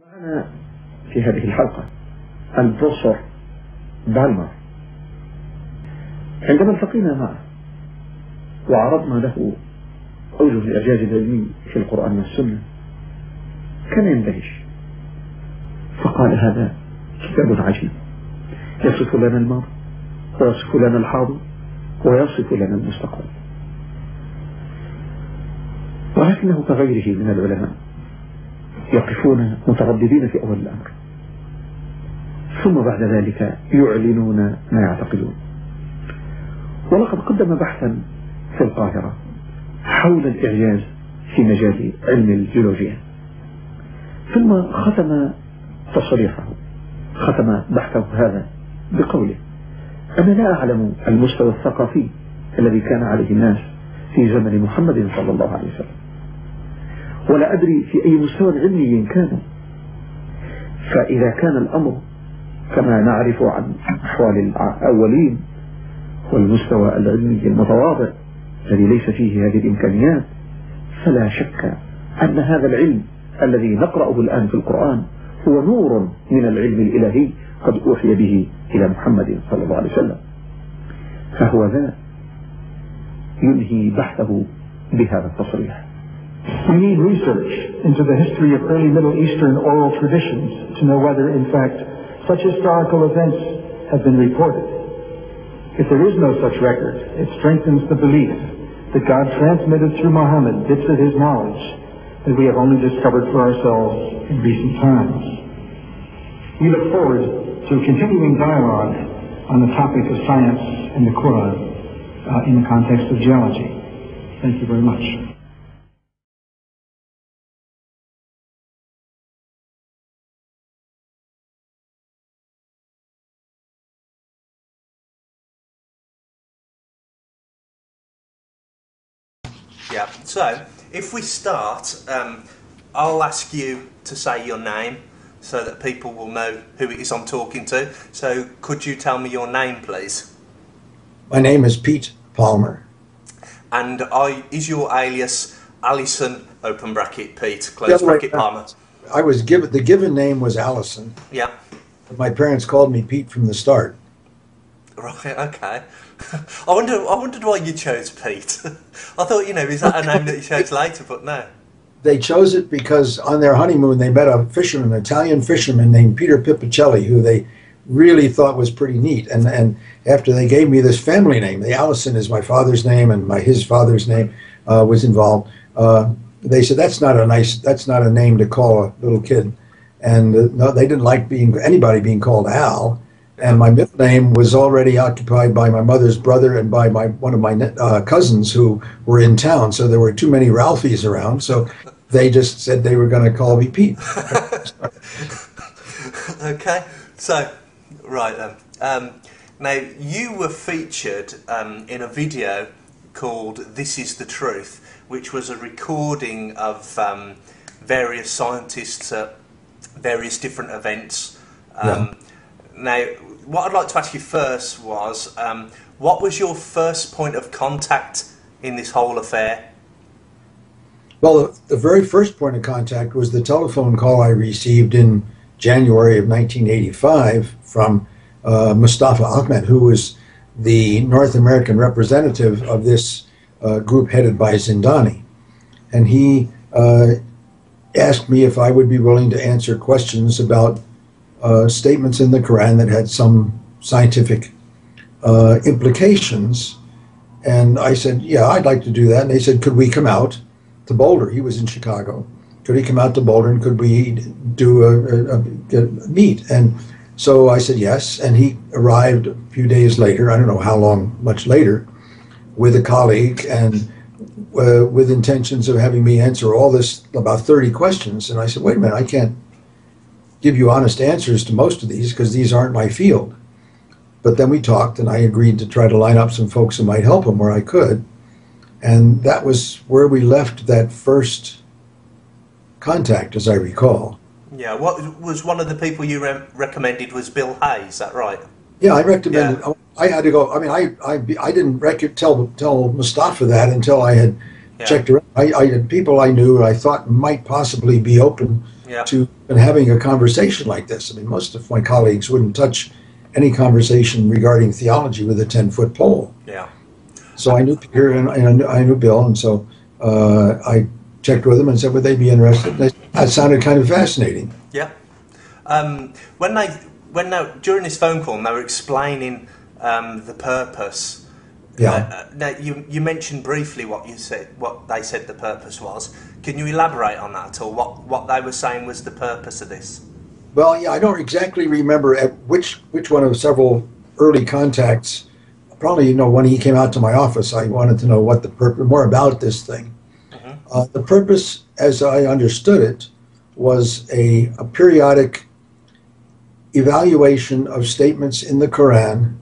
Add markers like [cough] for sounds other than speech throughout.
معنا في هذه الحلقة البروفيسور بالمر عندما التقينا معه وعرضنا له أوجه الإعجاز العلمي في القرآن والسنة كان يندهش. فقال هذا كتاب عجيب. يصف لنا الماضي ويصف لنا الحاضر ويصف لنا المستقبل. ولكنه كغيره من العلماء. يقفون مترددين في أول الأمر. ثم بعد ذلك يعلنون ما يعتقدون. ولقد قدم بحثا في القاهرة حول الإعجاز في مجال علم الجيولوجيا. ثم ختم تصريحه ختم بحثه هذا بقوله أنا لا أعلم المستوى الثقافي الذي كان عليه الناس في زمن محمد صلى الله عليه وسلم. ولا أدري في أي مستوى علمي كانوا فإذا كان الأمر كما نعرف عن أحوال الأولين والمستوى العلمي المتواضع الذي ليس فيه هذه الإمكانيات فلا شك أن هذا العلم الذي نقرأه الآن في القرآن هو نور من العلم الإلهي قد أوحي به إلى محمد صلى الله عليه وسلم. فهو ذا ينهي بحثه بهذا التصريح. We need research into the history of early Middle Eastern oral traditions to know whether, in fact, such historical events have been reported. If there is no such record, it strengthens the belief that God transmitted through Muhammad bits of his knowledge that we have only discovered for ourselves in recent times. We look forward to continuing dialogue on the topic of science and the Quran uh, in the context of geology. Thank you very much. Yeah. So if we start, um, I'll ask you to say your name so that people will know who it is I'm talking to. So could you tell me your name, please? My name is Pete Palmer. And I, is your alias Allison, open bracket Pete close bracket uh, Palmer? I was given the given name was Allison, Yeah. but my parents called me Pete from the start. Right. Okay. [laughs] I wonder. I wondered why you chose Pete. [laughs] I thought, you know, is that a name that you chose later? But no. They chose it because on their honeymoon they met a fisherman, an Italian fisherman named Peter Pipicelli, who they really thought was pretty neat. And and after they gave me this family name, the Allison is my father's name, and my his father's name uh, was involved. Uh, they said that's not a nice, that's not a name to call a little kid, and uh, no, they didn't like being anybody being called Al. And my middle name was already occupied by my mother's brother and by my one of my uh, cousins who were in town. So there were too many Ralphies around. So they just said they were going to call me Pete. [laughs] okay, so right then. Um, now you were featured um, in a video called "This Is the Truth," which was a recording of um, various scientists at various different events. Um, Now, what I'd like to ask you first was, um, what was your first point of contact in this whole affair? Well, the, the very first point of contact was the telephone call I received in January of 1985 from uh, Mustafa Ahmed, who was the North American representative of this uh, group headed by Zindani. And he uh, asked me if I would be willing to answer questions about uh, statements in the Quran that had some scientific uh, implications. And I said, Yeah, I'd like to do that. And they said, Could we come out to Boulder? He was in Chicago. Could he come out to Boulder and could we do a, a, a, meet? And so I said yes. And he arrived a few days later, I don't know how long, much later, with a colleague and uh, with intentions of having me answer all this about 30 questions. And I said, Wait a minute, I can't give you honest answers to most of these because these aren't my field. But then we talked, and I agreed to try to line up some folks who might help him where I could. And that was where we left that first contact, as I recall. Yeah, what was one of the people you re- recommended was Bill Hayes, is that right? Yeah, I recommended. Yeah. I had to go. I mean, I I, I didn't rec- tell tell Mustafa that until I had Yeah. checked around. I, I had people I knew I thought might possibly be open Yeah. to having a conversation like this. I mean, most of my colleagues wouldn't touch any conversation regarding theology with a 10 foot pole. Yeah. So I knew Peter and, and I, knew, Bill, and so uh, I checked with them and said, would they be interested? They, that sounded kind of fascinating. Yeah. Um, when they when they, during this phone call, and they were explaining um, the purpose. Yeah. Uh, now you you mentioned briefly what you said, what they said the purpose was. Can you elaborate on that at all? What what they were saying was the purpose of this? Well, yeah, I don't exactly remember at which which one of several early contacts. Probably, you know, when he came out to my office, I wanted to know what the purpose, more about this thing. Uh, the purpose, as I understood it, was a, a periodic evaluation of statements in the Quran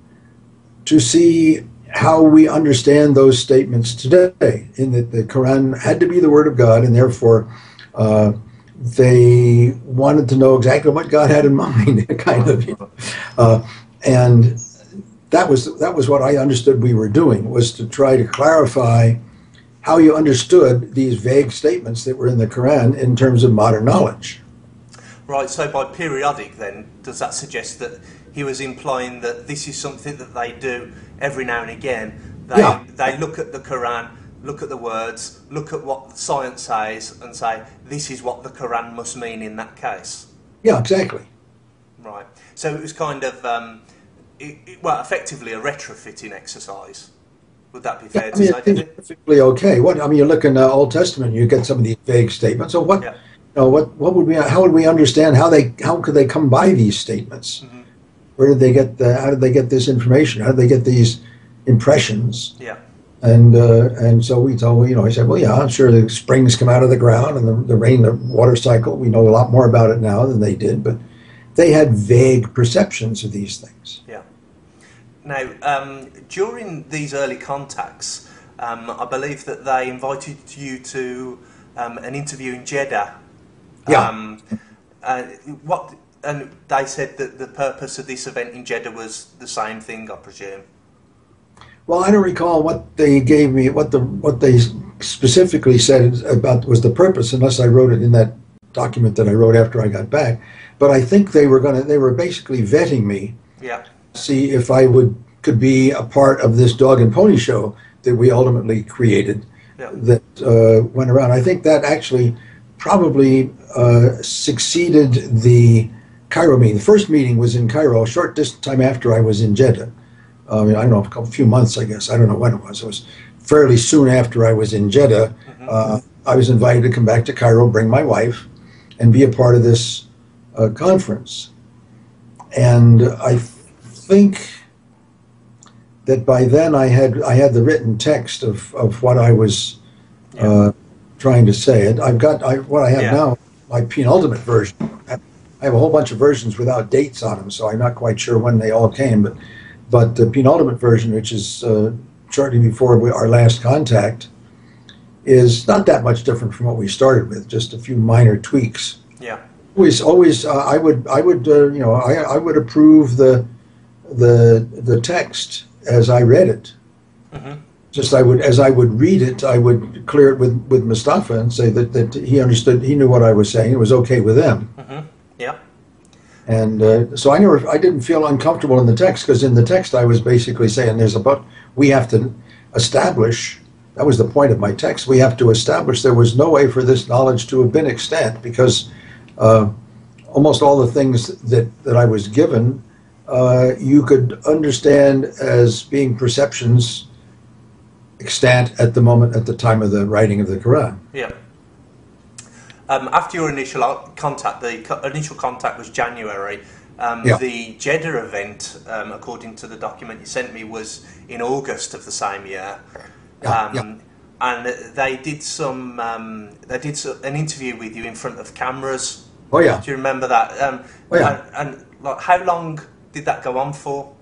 to see how we understand those statements today. In that the Quran had to be the Word of God, and therefore uh, they wanted to know exactly what God had in mind, [laughs] kind of. You know. uh, and that was that was what I understood we were doing was to try to clarify how you understood these vague statements that were in the Quran in terms of modern knowledge. Right. So by periodic, then does that suggest that he was implying that this is something that they do every now and again? They Yeah. they look at the Quran, look at the words, look at what science says, and say this is what the Quran must mean in that case. Yeah, exactly. Right. So it was kind of, um, it, it- well, effectively a retrofitting exercise. Would that be fair I to mean, say? I think it's perfectly okay. What I mean, you look in the Old Testament, you get some of these vague statements. So what? Yeah. You know, what? What would we? How would we understand how they? How could they come by these statements? Mhm. Where did they get the? How did they get this information? How did they get these impressions? Yeah. And uh, and so we told you know I said well yeah I'm sure the springs come out of the ground and the, the rain the water cycle we know a lot more about it now than they did but they had vague perceptions of these things Yeah. Now, um, during these early contacts, um, I believe that they invited you to um, an interview in Jeddah. Yeah. Um, uh, what? And they said that the purpose of this event in Jeddah was the same thing, I presume. well I don't recall what they gave me what the what they specifically said about was the purpose unless I wrote it in that document that I wrote after I got back but I think they were gonna they were basically vetting me Yeah. see if I would could be a part of this dog and pony show that we ultimately created Yeah. that uh, went around. I think that actually probably uh, succeeded the Cairo meeting. The first meeting was in Cairo, a short distance time after I was in Jeddah. I mean, I don't know, a couple, few months, I guess. I don't know when it was. It was fairly soon after I was in Jeddah. Uh, I was invited to come back to Cairo, bring my wife, and be a part of this uh, conference. And I think that by then I had I had the written text of, of what I was uh, trying to say. And I've got I, what I have Yeah. now, my penultimate version. I have a whole bunch of versions without dates on them, so I'm not quite sure when they all came. But but the penultimate version, which is uh, shortly before we, our last contact, is not that much different from what we started with. Just a few minor tweaks Yeah. always always uh, I would I would uh, you know I, I would approve the the the text as I read it. Mhm. Just I would as I would read it, I would clear it with with Mustafa and say that, that he understood, he knew what I was saying. It was okay with them, hmm Yeah. and uh, so I never I didn't feel uncomfortable in the text because in the text I was basically saying there's a but we have to establish. That was the point of my text. We have to establish there was no way for this knowledge to have been extant because uh, almost all the things that, that I was given, uh, you could understand as being perceptions extant at the moment, at the time of the writing of the Quran. Yeah. Um, after your initial contact, the co- initial contact was January. Um, Yeah. The Jeddah event, um, according to the document you sent me, was in August of the same year. Yeah, um, yeah. And they did some. Um, they did so, an interview with you in front of cameras. Oh, yeah. Do you remember that? Um, Oh, yeah. And, and like, how long did that go on for?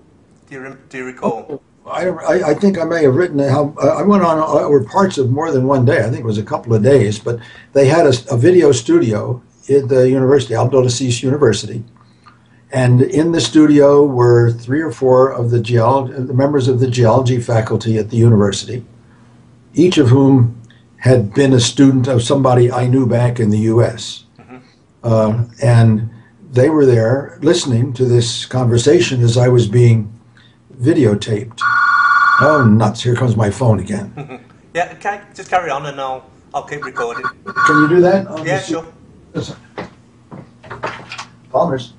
Do you rem- do you recall? I, I, I think I may have written how I went on over parts of more than one day. I think it was a couple of days, but they had a, a video studio at the university, Abdul Aziz University, and in the studio were three or four of the geology, the members of the geology faculty at the university, each of whom had been a student of somebody I knew back in the U.S. Uh, and they were there listening to this conversation as I was being videotaped. Oh, nuts. Here comes my phone again. [laughs] Yeah, okay, just carry on and I'll, I'll keep recording. Can you do that? on Yeah, sure. Listen. Palmer's.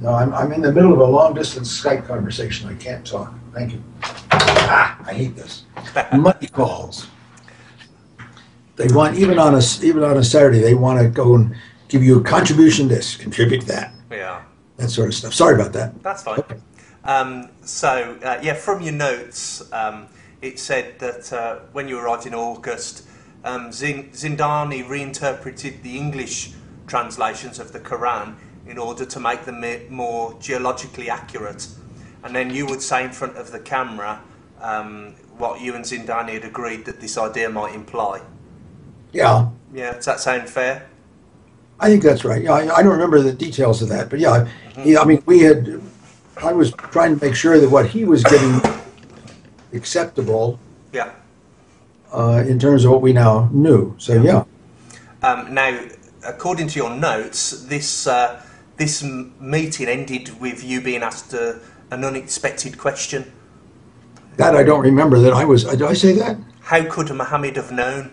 No, I'm, I'm in the middle of a long distance Skype conversation. I can't talk. Thank you. Ah, I hate this. [laughs] Money calls. They want, even on a, even on a Saturday, they want to go and give you a contribution this, contribute that, Yeah, that sort of stuff. Sorry about that. that's fine. Um, so, uh, yeah, from your notes, um, it said that uh, when you arrived in August, um, Zindani reinterpreted the English translations of the Quran in order to make them more geologically accurate. And then you would say in front of the camera um, what you and Zindani had agreed that this idea might imply. Yeah, Yeah, does that sound fair? I think that's right. Yeah, I, I don't remember the details of that, but yeah, he, I mean, we had. I was trying to make sure that what he was getting acceptable Yeah. uh, in terms of what we now knew. So yeah, Um, now, according to your notes, this uh, this m- meeting ended with you being asked a, an unexpected question. that I don't remember. That I was. Did I say that? How could Muhammad have known?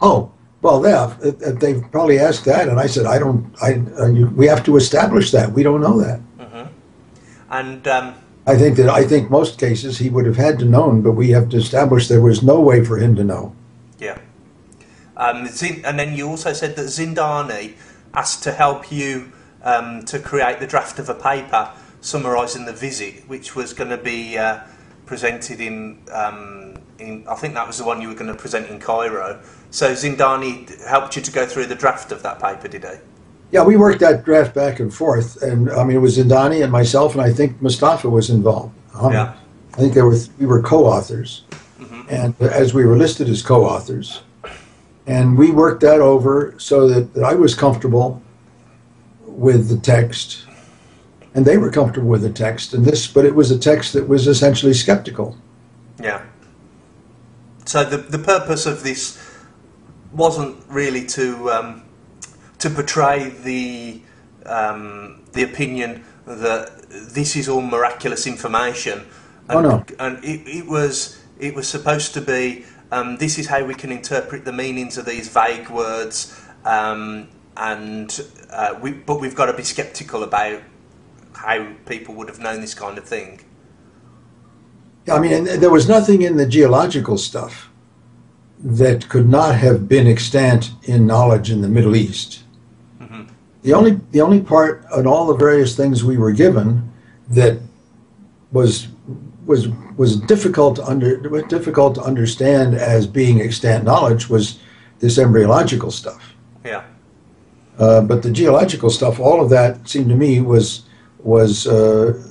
Oh, well, yeah. They probably asked that, and I said, I don't. I. Uh, you, we have to establish that. We don't know that. And um, I think that I think most cases he would have had to known, but we have to establish there was no way for him to know. yeah, um, Zin- and then you also said that Zindani asked to help you um, to create the draft of a paper summarising the visit, which was going to be uh, presented in. In, I think that was the one you were going to present in Cairo. So Zindani helped you to go through the draft of that paper, did he? Yeah, we worked that draft back and forth, and I mean it was Zindani and myself, and I think Mustafa was involved. Um, Yeah. I think there were we were co-authors, and as we were listed as co-authors, and we worked that over so that, that I was comfortable with the text, and they were comfortable with the text, and this, but it was a text that was essentially skeptical. Yeah. So the the purpose of this wasn't really to um, to portray the um, the opinion that this is all miraculous information. Oh, no. And it, it was it was supposed to be um, this is how we can interpret the meanings of these vague words, um, and uh, we but we've got to be sceptical about how people would have known this kind of thing. I mean, and there was nothing in the geological stuff that could not have been extant in knowledge in the Middle East. The only the only part on all the various things we were given that was was was difficult to under difficult to understand as being extant knowledge was this embryological stuff. Yeah. Uh, but the geological stuff, all of that seemed to me was was uh,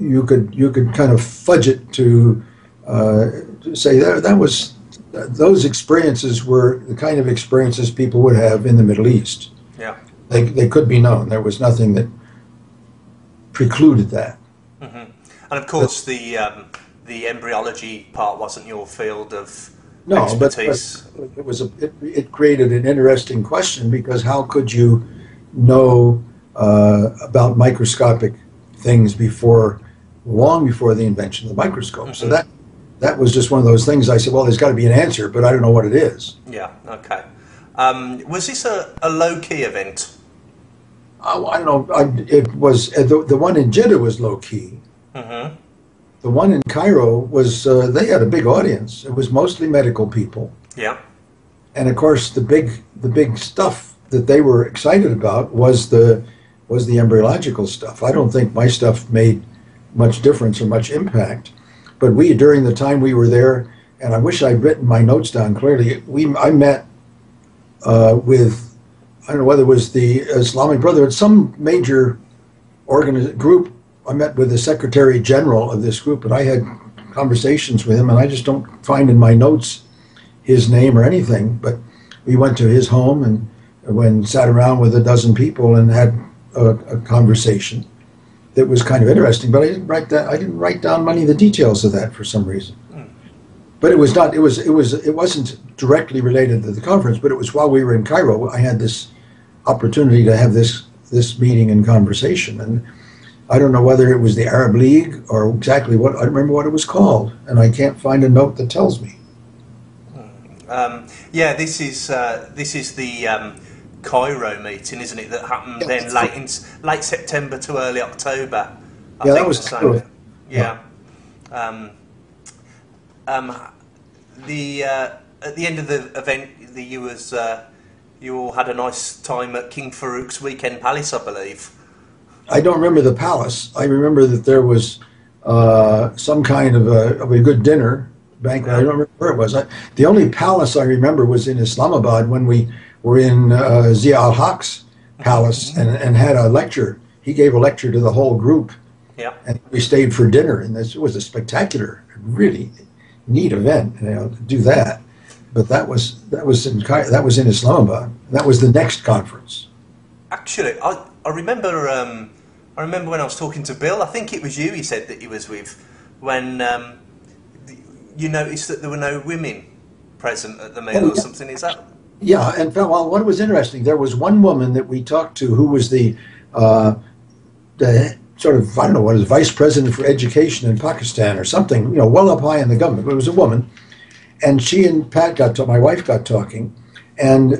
you could you could kind of fudge it to, uh, to say that that was those experiences were the kind of experiences people would have in the Middle East. Yeah. They they could be known. There was nothing that precluded that. And of course, the um, the embryology part wasn't your field of No, but, expertise. but it was a, it, it created an interesting question because how could you know uh, about microscopic things before long before the invention of the microscope? So Mhm. that that was just one of those things. I said, well, there's got to be an answer, but I don't know what it is. yeah. Okay. Um, was this a, a low key event? I don't know. I, it was uh, the the one in Jeddah was low key. Mm-hmm. The one in Cairo was uh, they had a big audience. It was mostly medical people. Yeah. and of course the big the big stuff that they were excited about was the was the embryological stuff. I don't think my stuff made much difference or much impact, but we during the time we were there, and I wish I'd written my notes down clearly. We I met uh, with I don't know whether it was the Islamic Brotherhood, some major organi- group. I met with the Secretary General of this group, and I had conversations with him, and I just don't find in my notes his name or anything, but we went to his home and when sat around with a dozen people and had a, a conversation. That was kind of interesting, but I didn't write that. I didn't write down many of the details of that for some reason. But it was not. It was. It was. It wasn't directly related to the conference, but it was while we were in Cairo. I had this opportunity to have this this meeting and conversation, and I don't know whether it was the Arab League or exactly what. I don't remember what it was called, and I can't find a note that tells me. Um, yeah, this is uh, this is the um, Cairo meeting, isn't it? That happened Yeah. then late in late September to early October. I Yeah, that was so. Cairo. Yeah. Um, um, the uh, at the end of the event, the you was uh, you all had a nice time at King Farouk's Weekend Palace, I believe. I don't remember the palace. I remember that there was uh, some kind of a, of a good dinner banquet. I don't remember where it was. I, the only palace I remember was in Islamabad when we were in uh, Zia al Haq's palace and, and had a lecture. He gave a lecture to the whole group, Yeah. and we stayed for dinner. And this was a spectacular, really neat event. You know, to do that. But that was that was in that was in Islamabad. That was the next conference. Actually, I, I remember um, I remember when I was talking to Bill. I think it was you. He said that he was with when um, you noticed that there were no women present at the meal Oh, or yeah. something. Is that Yeah, and well, what was interesting, there was one woman that we talked to who was the, uh, the sort of I don't know what is vice president for education in Pakistan or something, you know, well up high in the government. But it was a woman, and she and Pat got to my wife got talking, and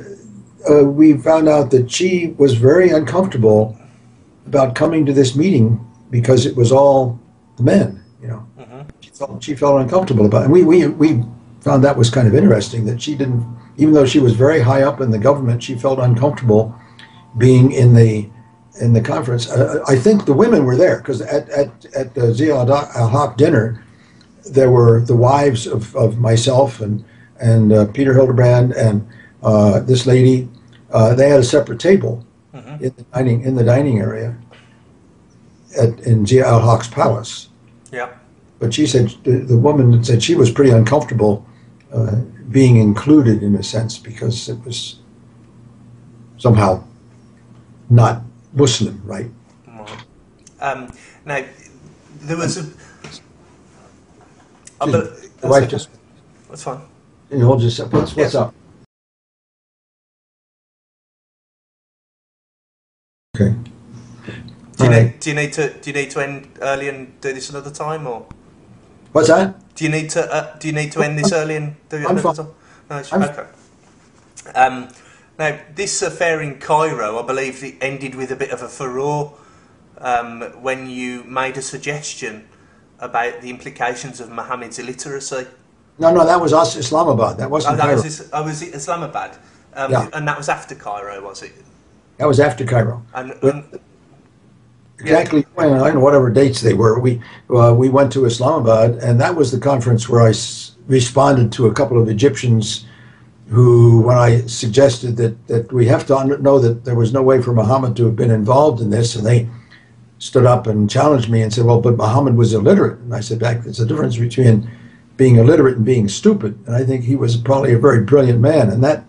uh, we found out that she was very uncomfortable about coming to this meeting because it was all the men, you know. She felt she felt uncomfortable about it. And we, we we found that was kind of interesting that she didn't even though she was very high up in the government, she felt uncomfortable being in the in the conference. Uh, I think the women were there because at, at, at the Zia al Haq dinner, there were the wives of, of myself and and uh, Peter Hildebrand and uh, this lady. Uh, they had a separate table in the dining in the dining area at in Zia al Haq's palace. yeah? But she said the, the woman said she was pretty uncomfortable uh, being included in a sense because it was somehow not Muslim, right? Um, now there was a. Excuse. The that's wife okay. just That's fine. hold a- what's what's Yes. up? Okay. Do you, need, do you need to do you need to end early and do this another time, or What's that? do you need to uh, do you need to end this early and do it I'm fine. No, I'm- okay. Um, now this affair in Cairo, I believe, it ended with a bit of a furore um, when you made a suggestion about the implications of Mohammed's illiteracy. No, no, that was us, Islamabad. That Oh, wasn't that Cairo. was, oh, was it Islamabad? Um, Yeah. And that was after Cairo, was it? that was after Cairo. And, and exactly whatever dates they were. We uh, we went to Islamabad, and that was the conference where I responded to a couple of Egyptians who, when I suggested that that we have to know that there was no way for Muhammad to have been involved in this, and they stood up and challenged me and said, "Well, but Muhammad was illiterate," and I said, "Back, there's a difference between being illiterate and being stupid." And I think he was probably a very brilliant man, and that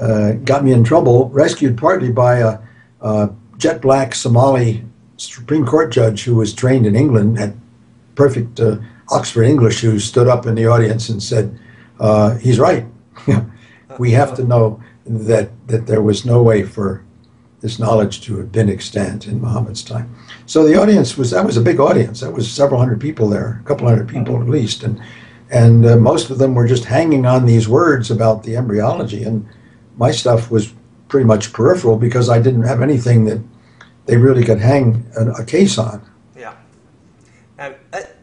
uh, got me in trouble. Rescued partly by a, a jet black Somali Supreme Court judge who was trained in England, had perfect uh, Oxford English, who stood up in the audience and said, uh, "He's right. [laughs] we have to know that that there was no way for this knowledge to have been extant in Muhammad's time." So the audience was that was a big audience. That was several hundred people there, a couple hundred people at least, and and uh, most of them were just hanging on these words about the embryology. And my stuff was pretty much peripheral because I didn't have anything that they really could hang a, a case on. Yeah. Now, at,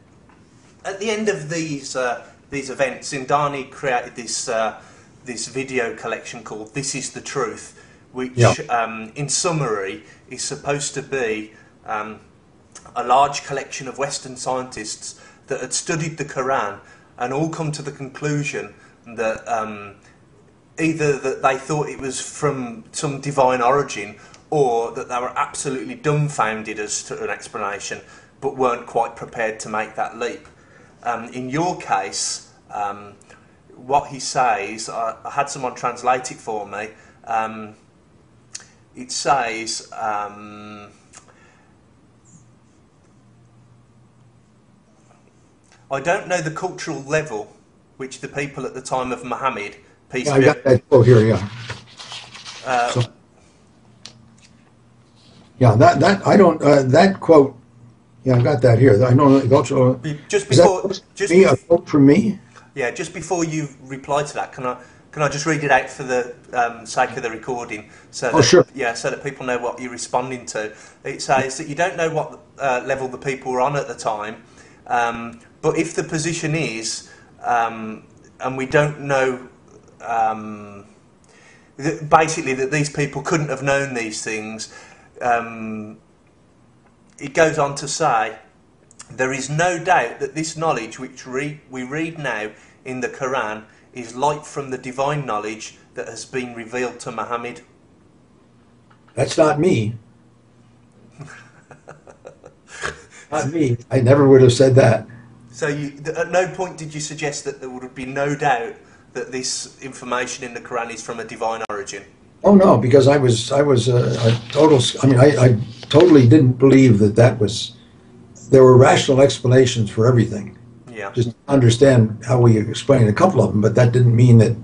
at the end of these uh, these events, Zindani created this uh, this video collection called "This Is the Truth," which, Yeah. um, in summary, is supposed to be um, a large collection of Western scientists that had studied the Quran and all come to the conclusion that. Um, either that they thought it was from some divine origin or that they were absolutely dumbfounded as to an explanation but weren't quite prepared to make that leap. Um, in your case, um, what he says, I, I, had someone translate it for me. Um, it says, um, I don't know the cultural level which the people at the time of Muhammad, peace yeah, be upon him. Oh, here, yeah. Uh, so yeah, that that I don't uh, that quote. Yeah, I've got that here. I know the cultural. be- just before, just be a quote from me? yeah, just before you reply to that, can I can I just read it out for the um, sake of the recording? So Oh, that, sure. Yeah, so that people know what you're responding to. It says that you don't know what uh, level the people were on at the time, um, but if the position is, um, and we don't know. Um, basically, that these people couldn't have known these things. Um, it goes on to say, there is no doubt that this knowledge which re- we read now in the Quran is light from the divine knowledge that has been revealed to Muhammad. That's not me. [laughs] not me. I never would have said that. So you, at no point did you suggest that there would be no doubt that this information in the Quran is from a divine origin. Oh no, because I was I was a, a total. I mean, I, I totally didn't believe that that was. There were rational explanations for everything. Yeah. Just understand how we explained a couple of them, but that didn't mean that.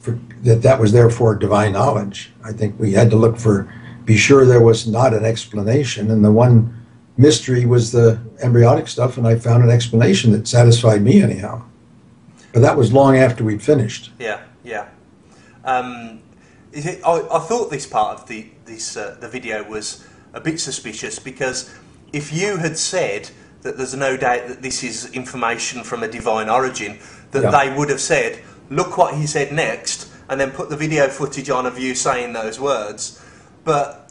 For, that that was therefore divine knowledge. I think we had to look for, be sure there was not an explanation, and the one mystery was the embryonic stuff, and I found an explanation that satisfied me anyhow. But that was long after we'd finished. Yeah, yeah. Um, it, I, I thought this part of the this uh, the video was a bit suspicious because if you had said that there's no doubt that this is information from a divine origin, that Yeah. they would have said, "Look what he said next," and then put the video footage on of you saying those words. But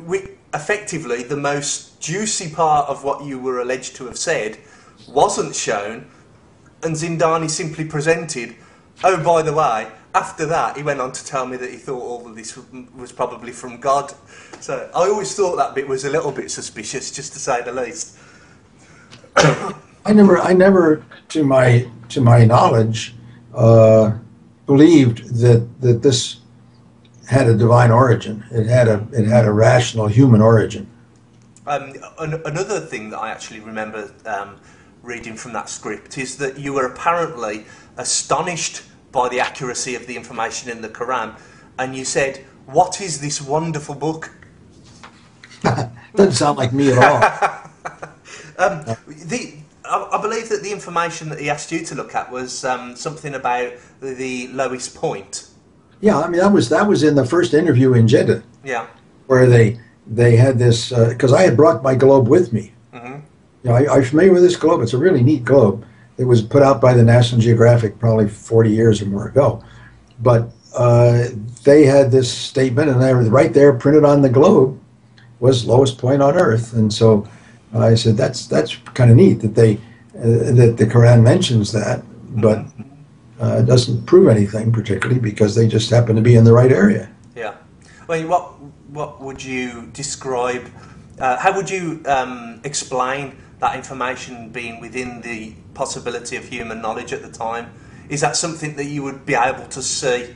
we, effectively, the most juicy part of what you were alleged to have said wasn't shown, and Zindani simply presented, oh, by the way, after that, he went on to tell me that he thought all of this was probably from God. So I always thought that bit was a little bit suspicious, just to say the least. [coughs] I never, I never, to my to my knowledge, uh, believed that that this had a divine origin. It had a it had a rational human origin. Um, an- another thing that I actually remember um, reading from that script is that you were apparently astonished by the accuracy of the information in the Quran, and you said, "What is this wonderful book?" [laughs] Doesn't sound like me at all. [laughs] The, I, I believe that the information that he asked you to look at was um, something about the, lowest point. yeah, I mean that was that was in the first interview in Jeddah Yeah, where they they had this because I had brought my globe with me. Mhm. You know, I, I'm familiar with this globe. It's a really neat globe. It was put out by the National Geographic probably 40 years or more ago, but uh, they had this statement, and they were right there printed on the globe was lowest point on Earth, and so I said that's that's kind of neat that they uh, that the Quran mentions that, but uh, it doesn't prove anything particularly because they just happen to be in the right area. yeah. I mean, what what would you describe? Uh, how would you um, explain that information being within the possibility of human knowledge at the time? Is that something that you would be able to see?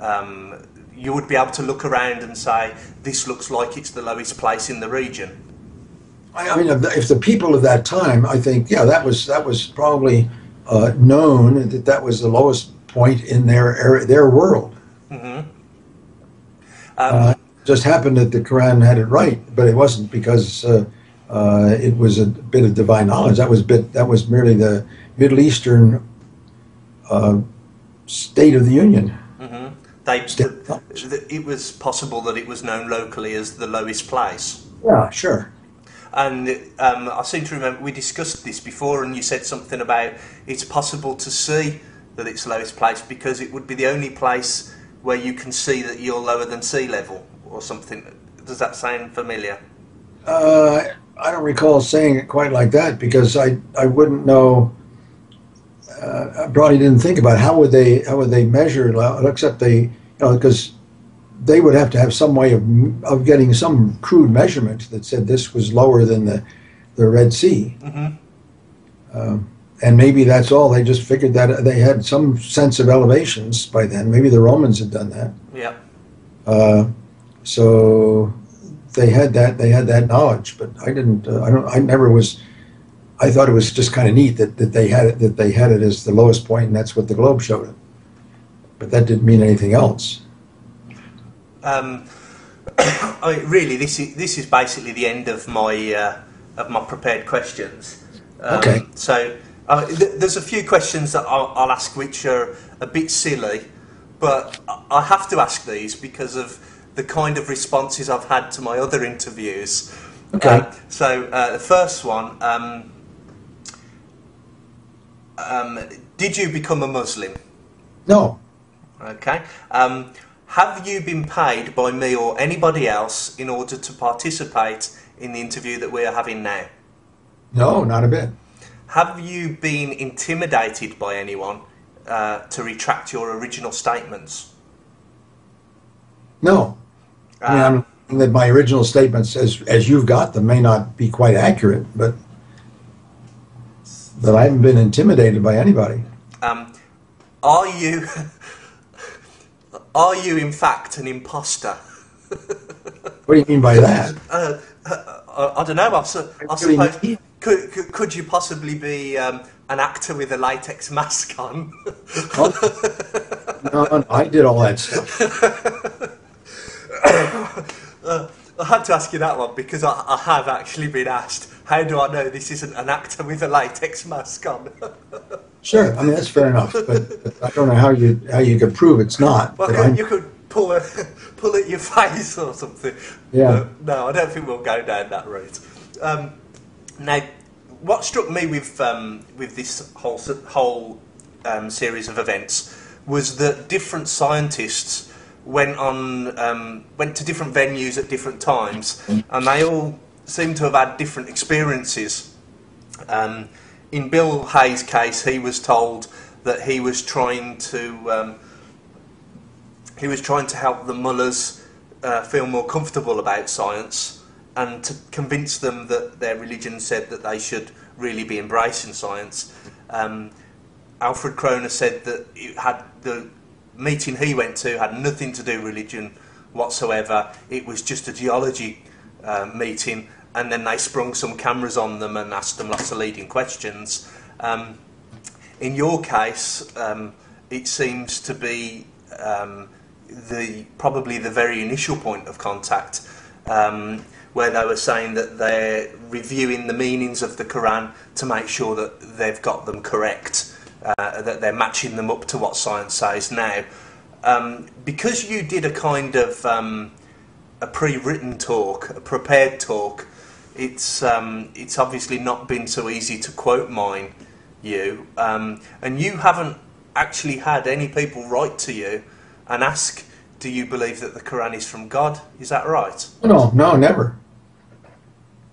Um, you would be able to look around and say, "This looks like it's the lowest place in the region." I, I mean, if the, people of that time, I think, yeah, that was that was probably uh, known that that was the lowest point in their area, their world. Um, Uh, just happened that the Quran had it right, but it wasn't because uh, uh, it was a bit of divine knowledge. That was bit that was merely the Middle Eastern uh, state of the Union. they, Still- th- th- it was possible that it was known locally as the lowest place. Yeah, sure. And um, I seem to remember we discussed this before, and you said something about it's possible to see that it's lowest place because it would be the only place where you can see that you're lower than sea level or something. Does that sound familiar? Uh, I don't recall saying it quite like that because I, I wouldn't know. Uh, I probably didn't think about how would they how would they measure it, except they you know because they would have to have some way of of getting some crude measurement that said this was lower than the the Red Sea. Mhm. Um, and maybe that's all. They just figured that they had some sense of elevations by then. Maybe the Romans had done that. Yeah. Uh, so they had that they had that knowledge, but I didn't. Uh, I don't. I never was I thought it was just kind of neat that, that they had it that they had it as the lowest point, and that's what the Globe showed it. But that didn't mean anything else. Um, [coughs] I mean, really, this is this is basically the end of my uh, of my prepared questions. Um, Okay. So uh, th- there's a few questions that I'll, I'll ask which are a bit silly, but I- I have to ask these because of the kind of responses I've had to my other interviews. Okay. Uh, so uh, the first one. Um, um, did you become a Muslim? No, Okay. Um, have you been paid by me or anybody else in order to participate in the interview that we are having now? no, not a bit. Have you been intimidated by anyone uh, to retract your original statements? No. Uh, I'm that my original statements, as as you've got them, may not be quite accurate, but but I haven't been intimidated by anybody. um, are you [laughs] are you in fact an imposter? What do you mean by that? [laughs] Uh, I, I don't know. I, I What do you suppose mean? could, could could you possibly be um, an actor with a latex mask on? [laughs] No, no, I did all that stuff. Uh, [coughs] I had to ask you that one because I, I have actually been asked, how do I know this isn't an actor with a latex mask on? [laughs] Sure, I mean that's fair enough, but, but I don't know how you how you could prove it's not. well, could, you could pull a, [laughs] pull at your face or something. Yeah. But no, I don't think we'll go down that route. Um, now, what struck me with um, with this whole whole um, series of events was that different scientists went on um, went to different venues at different times, and they all seem to have had different experiences. Um, in Bill Hay's case, he was told that he was trying to um, he was trying to help the Mullahs uh, feel more comfortable about science and to convince them that their religion said that they should really be embracing science. Um, Alfred Kroner said that it had the meeting he went to had nothing to do religion whatsoever. It was just a geology uh, meeting, and then they sprung some cameras on them and asked them lots of leading questions. Um, in your case, um, it seems to be um, the probably the very initial point of contact, um, where they were saying that they're reviewing the meanings of the Quran to make sure that they've got them correct, uh, that they're matching them up to what science says now. Um, because you did a kind of um, a pre-written talk, a prepared talk, it's um, it's obviously not been so easy to quote mine you, um, and you haven't actually had any people write to you and ask, "Do you believe that the Quran is from God?" Is that right? no, no, never.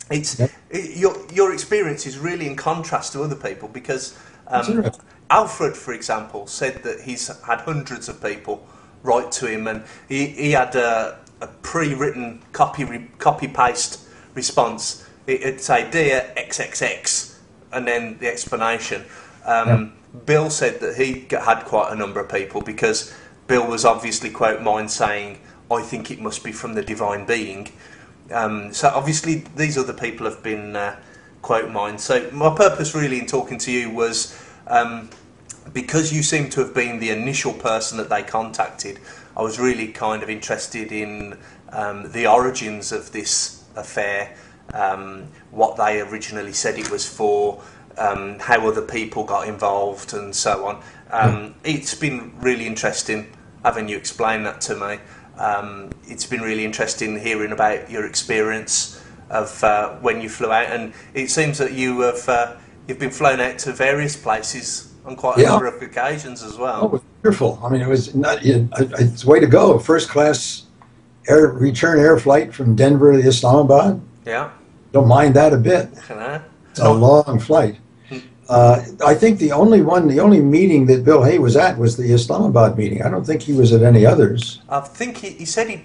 It's it, your your experience is really in contrast to other people because um. Alfred, for example, said that he's had hundreds of people write to him, and he, he had a, a pre-written copy re, copy paste response. It, it'd say "Dear XXX," and then the explanation. Um, Bill said that he had quite a number of people because Bill was obviously quote mine saying, "I think it must be from the divine being." Um, so obviously these other people have been uh, quote mine. So my purpose really in talking to you was um, because you seem to have been the initial person that they contacted. I was really kind of interested in um, the origins of this affair, um, what they originally said it was for, um, how other people got involved, and so on. Um, It's been really interesting having you explain that to me. Um, it's been really interesting hearing about your experience of uh, when you flew out, and it seems that you have uh, you've been flown out to various places on quite a number of occasions as Oh, it well. was wonderful. I mean, it was not, it, it's way to go. First class air return air flight from Denver to Islamabad. Yeah, Don't mind that a bit. It's a long flight. Uh, I think the only one, the only meeting that Bill Hay was at was the Islamabad meeting. I don't think he was at any others. I think he, he said he.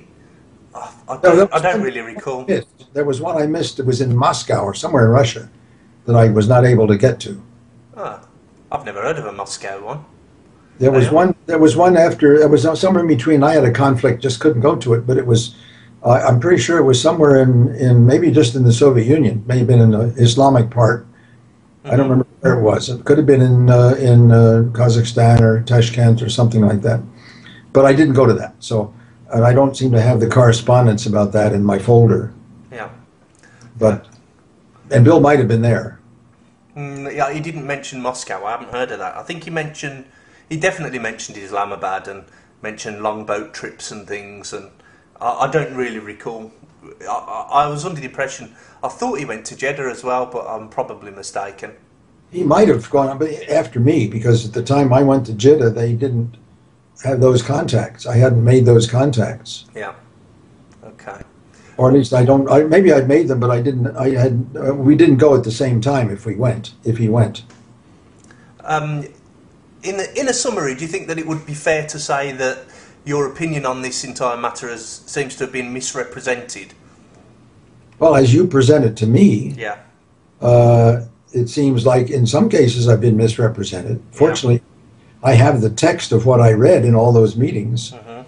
oh, I don't, that I don't really recall. Yes, there was one I missed. It was in Moscow or somewhere in Russia that I was not able to get to. Ah, I've never heard of a Moscow one. There was one. There was one after. There was somewhere in between. I had a conflict, just couldn't go to it. But it was. Uh, I'm pretty sure it was somewhere in, in maybe just in the Soviet Union. May have been in the Islamic part. I don't remember where it was. It could have been in uh, in uh, Kazakhstan or Tashkent or something like that. But I didn't go to that. So, and I don't seem to have the correspondence about that in my folder. Yeah. But and Bill might have been there. Mm, yeah, he didn't mention Moscow. I haven't heard of that. I think he mentioned, he definitely mentioned Islamabad and mentioned longboat trips and things. And I, I don't really recall. I, I, I was under the impression, I thought he went to Jeddah as well, but I'm probably mistaken. He might have gone after me because at the time I went to Jeddah, they didn't have those contacts. I hadn't made those contacts, Yeah. Or at least I don't. I, maybe I'd made them, but I didn't. I had. Uh, we didn't go at the same time. If we went, if he went, Um, in a, in a summary, do you think that it would be fair to say that your opinion on this entire matter has, seems to have been misrepresented? well, as you present it to me, Yeah. uh, it seems like in some cases I've been misrepresented. Fortunately, I have the text of what I read in all those meetings, Mhm.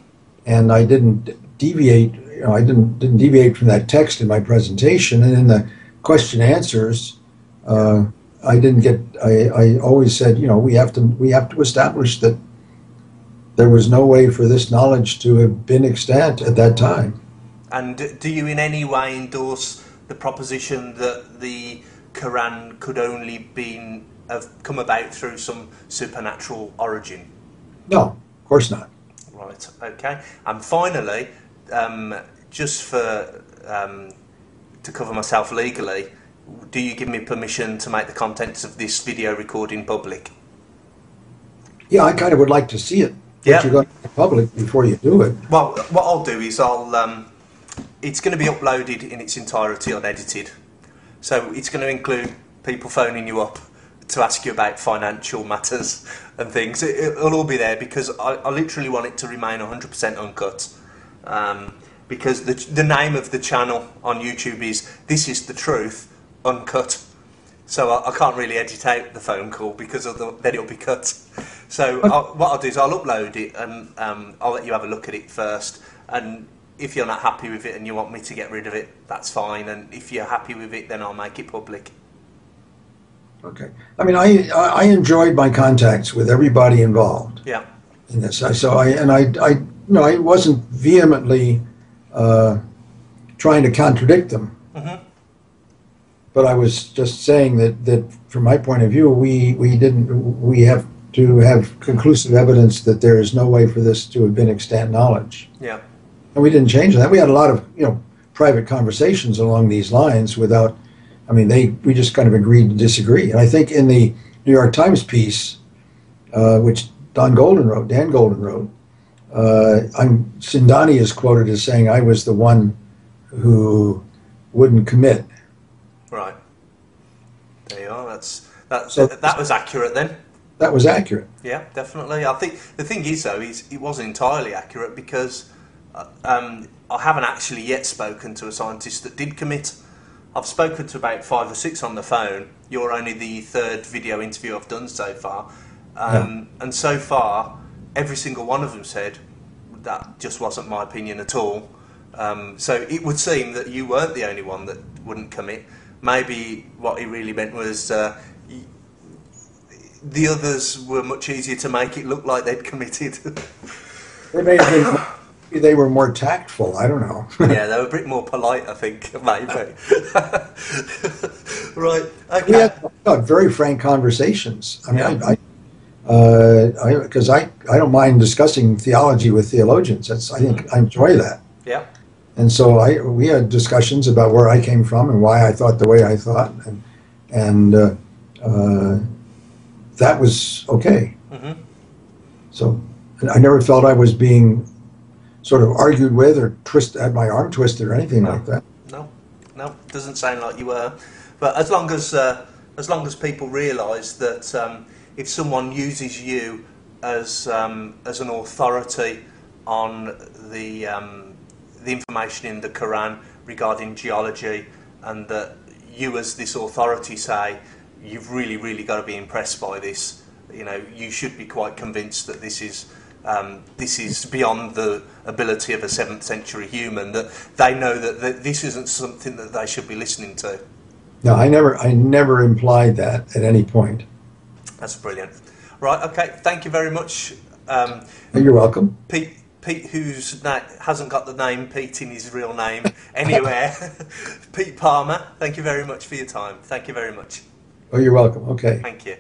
and I didn't deviate. You know, I didn't didn't deviate from that text in my presentation, and in the question answers, uh, I didn't get. I, I always said, you know, we have to we have to establish that there was no way for this knowledge to have been extant at that time. And do you in any way endorse the proposition that the Quran could only been have come about through some supernatural origin? No, of course not. Right. Okay. And finally, um, just for um, to cover myself legally, do you give me permission to make the contents of this video recording public? Yeah, I kind of would like to see it. Yeah. You're going to public before you do it. Well, what I'll do is I'll. Um, it's going to be uploaded in its entirety unedited, so it's going to include people phoning you up to ask you about financial matters and things. It, it'll all be there because I, I literally want it to remain 100% uncut. Um, because the the name of the channel on YouTube is "This Is the Truth Uncut." So I, I can't really edit out the phone call because of the, then it'll be cut. So I'll, what I'll do is I'll upload it and um, I'll let you have a look at it first. And if you're not happy with it and you want me to get rid of it, that's fine. And if you're happy with it, then I'll make it public. Okay. I mean, I I I enjoyed my contacts with everybody involved Yeah, in this. I so I and I I know I wasn't vehemently uh, trying to contradict them, Mhm. but I was just saying that that from my point of view, we we didn't we have to have conclusive evidence that there is no way for this to have been extant knowledge, yeah, and we didn't change that. We had a lot of you know private conversations along these lines without. I mean, they we just kind of agreed to disagree, and I think in the New York Times piece, uh, which Don Golden wrote, Dan Golden wrote, uh, I'm Zindani is quoted as saying, "I was the one who wouldn't commit." right. There you are. That's that. So- that was accurate then. That was accurate. Yeah, definitely. I think the thing is though, is it wasn't entirely accurate because uh, um, I haven't actually yet spoken to a scientist that did commit. I've spoken to about five or six on the phone. You're only the third video interview I've done so far, um, and so far, every single one of them said that just wasn't my opinion at all. Um, so it would seem that you weren't the only one that wouldn't commit. Maybe what he really meant was uh, the others were much easier to make it look like they'd [laughs] committed. They may have been, maybe they were more tactful. I don't know. [laughs] yeah, they were a bit more polite, I think, [laughs] maybe. right, okay. we had uh, very frank conversations. I mean, Yeah. I, I, because I, I, don't mind discussing theology with theologians. That's I think I enjoy that. Yeah, And so I, we had discussions about where I came from and why I thought the way I thought, and and uh, uh, that was okay. hmm So I never felt I was being sort of argued with or twist had my arm twisted or anything No. like that. no, no, doesn't sound like you were. But as long as uh, as long as people realise that um, if someone uses you as um, as an authority on the um, the information in the Quran regarding geology, and that you as this authority say you've really really got to be impressed by this. You know, you should be quite convinced that this is um, this is beyond the ability of a seventh century human. That they know that, that this isn't something that they should be listening to. No, I never, I never implied that at any point. That's brilliant. Right, okay, thank you very much. Um, You're welcome. Pete, Pete, who's na- hasn't got the name Pete in his real name anywhere. [laughs] Pete Palmer, thank you very much for your time. Thank you very much. Oh, you're welcome. Okay. Thank you.